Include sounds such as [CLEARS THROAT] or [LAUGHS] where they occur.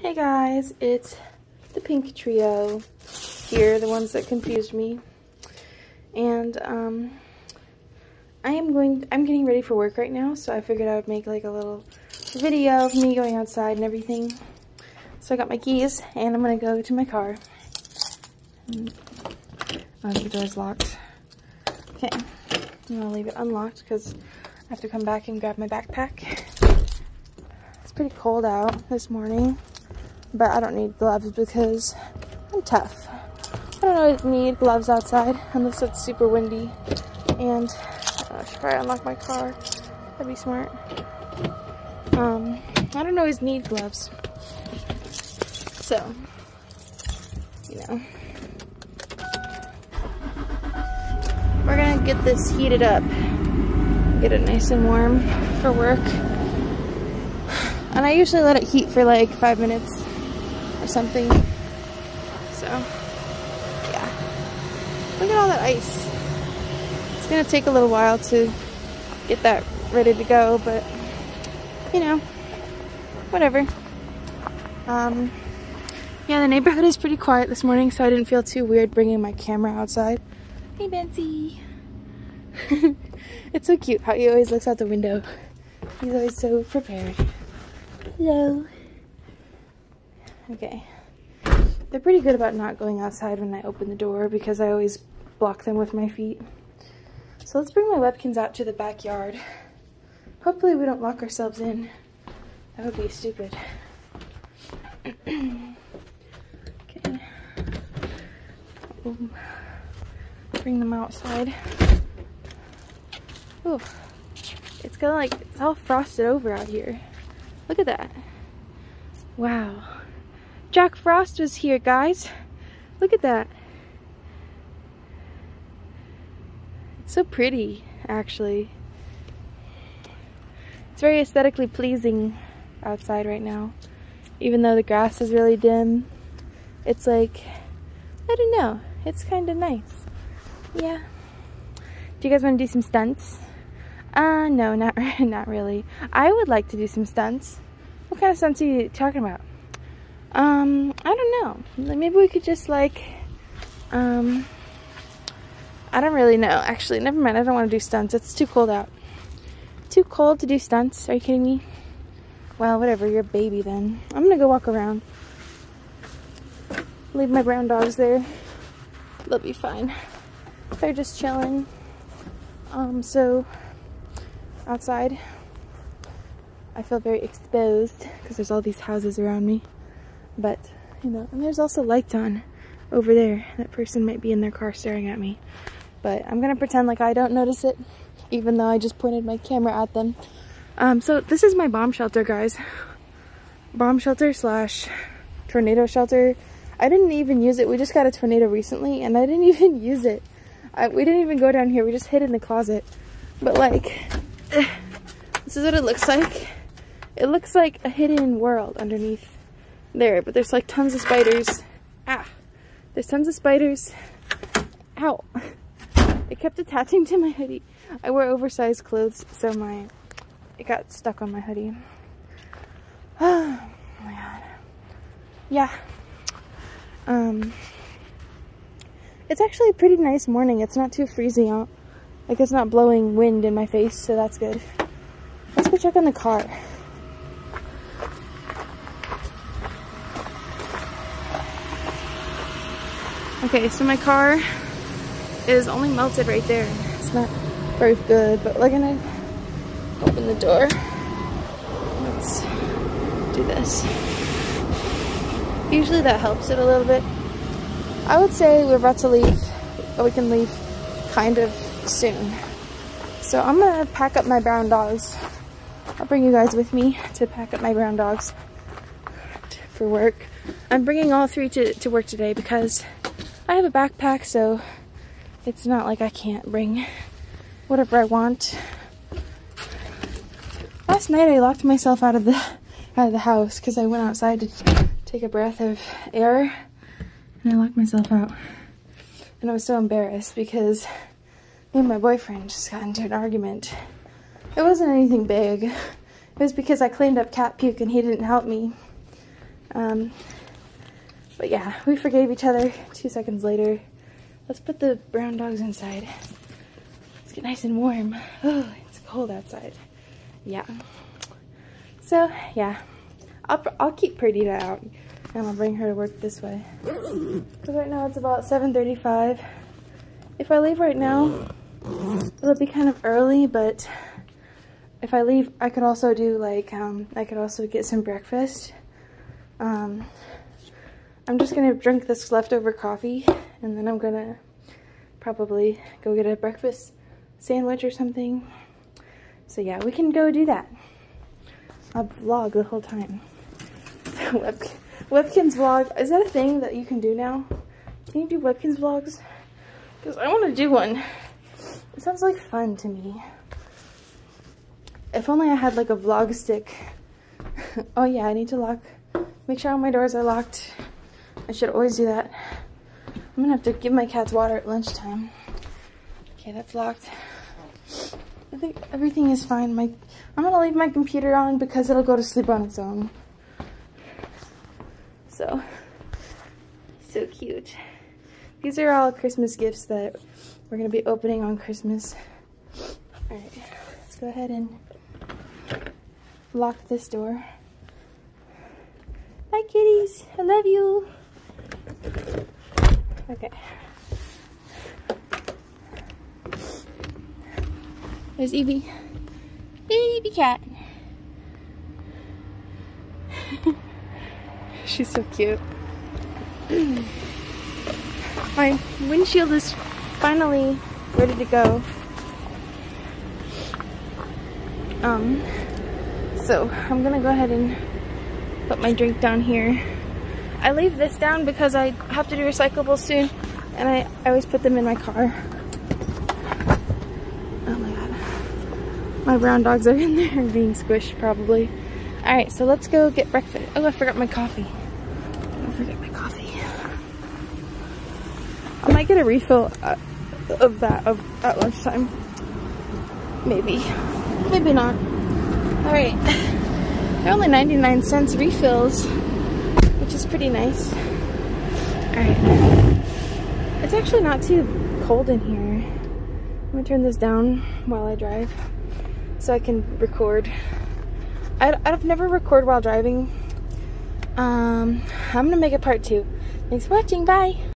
Hey guys, it's the pink trio here, the ones that confused me. And um I am going I'm getting ready for work right now, so I figured I would make like a little video of me going outside and everything. So I got my keys and I'm gonna go to my car. Oh, the door's locked. Okay, I'm gonna leave it unlocked because I have to come back and grab my backpack. It's pretty cold out this morning, but I don't need gloves because I'm tough. I don't always need gloves outside unless it's super windy. And I should probably unlock my car. That'd be smart. Um, I don't always need gloves. So, you know. We're gonna get this heated up. Get it nice and warm for work. And I usually let it heat for like five minutes something. So, yeah. Look at all that ice. It's gonna take a little while to get that ready to go, but you know, whatever. Um, yeah, the neighborhood is pretty quiet this morning, so I didn't feel too weird bringing my camera outside. Hey, Betsy. [LAUGHS] it's so cute how he always looks out the window. He's always so prepared. Hello. Okay. They're pretty good about not going outside when I open the door because I always block them with my feet. So let's bring my Webkinz out to the backyard. Hopefully we don't lock ourselves in. That would be stupid. [CLEARS THROAT] okay. Bring them outside. Ooh. It's kind of like, it's all frosted over out here. Look at that. Wow. Jack Frost was here, guys. Look at that. It's so pretty, actually. It's very aesthetically pleasing outside right now. Even though the grass is really dim, it's like, I don't know, it's kind of nice. Yeah. Do you guys want to do some stunts? Uh, no, not, [LAUGHS] not really. I would like to do some stunts. What kind of stunts are you talking about? Um, I don't know. Maybe we could just like, um, I don't really know. Actually, never mind. I don't want to do stunts. It's too cold out. Too cold to do stunts. Are you kidding me? Well, whatever. You're a baby then. I'm going to go walk around. Leave my brown dogs there. They'll be fine. They're just chilling. Um, so outside, I feel very exposed because there's all these houses around me. But, you know, and there's also lights on over there. That person might be in their car staring at me. But I'm going to pretend like I don't notice it, even though I just pointed my camera at them. Um, so this is my bomb shelter, guys. Bomb shelter slash tornado shelter. I didn't even use it. We just got a tornado recently, and I didn't [LAUGHS] even use it. I, we didn't even go down here. We just hid in the closet. But, like, [SIGHS] this is what it looks like. It looks like a hidden world underneath there, but there's like tons of spiders. Ah, there's tons of spiders. Ow. It kept attaching to my hoodie. I wear oversized clothes, so my, it got stuck on my hoodie. [SIGHS] Oh my god. Yeah. Um, it's actually a pretty nice morning. It's not too freezing out. Like it's not blowing wind in my face, so that's good. Let's go check on the car. Okay, so my car is only melted right there. It's not very good, but we're gonna open the door. Let's do this. Usually that helps it a little bit. I would say we're about to leave, but we can leave kind of soon. So I'm gonna pack up my brown dogs. I'll bring you guys with me to pack up my brown dogs for work. I'm bringing all three to, to work today because I have a backpack, so it's not like I can't bring whatever I want. Last night I locked myself out of the out of the house because I went outside to take a breath of air and I locked myself out. And I was so embarrassed because me and my boyfriend just got into an argument. It wasn't anything big. It was because I cleaned up cat puke and he didn't help me. Um, but yeah, we forgave each other two seconds later. Let's put the brown dogs inside. Let's get nice and warm. Oh, it's cold outside. Yeah. So, yeah. I'll, I'll keep Perdita out and I'll bring her to work this way. Because right now it's about 7.35. If I leave right now, it'll be kind of early, but if I leave, I could also do like, um, I could also get some breakfast. Um, I'm just gonna drink this leftover coffee and then I'm gonna probably go get a breakfast sandwich or something. So yeah, we can go do that. I'll vlog the whole time. [LAUGHS] Web Webkinz vlog, is that a thing that you can do now? Can you do Webkinz vlogs? Because I want to do one. It sounds like fun to me. If only I had like a vlog stick. [LAUGHS] oh yeah, I need to lock, make sure all my doors are locked. I should always do that. I'm gonna have to give my cats water at lunchtime. Okay, that's locked. I think everything is fine. My, I'm gonna leave my computer on because it'll go to sleep on its own. So, so cute. These are all Christmas gifts that we're gonna be opening on Christmas. All right, let's go ahead and lock this door. Bye kitties, I love you. Okay. There's Evie. Baby cat. [LAUGHS] She's so cute. My windshield is finally ready to go. Um, so I'm gonna go ahead and put my drink down here. I leave this down because I have to do recyclables soon and I, I always put them in my car. Oh my god. My brown dogs are [LAUGHS] in there being squished probably. Alright, so let's go get breakfast. Oh, I forgot my coffee. I forget my coffee. I might get a refill uh, of that of, at lunchtime. Maybe. Maybe not. Alright. [LAUGHS] They're only 99 cents refills which is pretty nice. Alright. It's actually not too cold in here. I'm gonna turn this down while I drive so I can record. I, I've never record while driving. Um, I'm gonna make a part two. Thanks for watching, bye!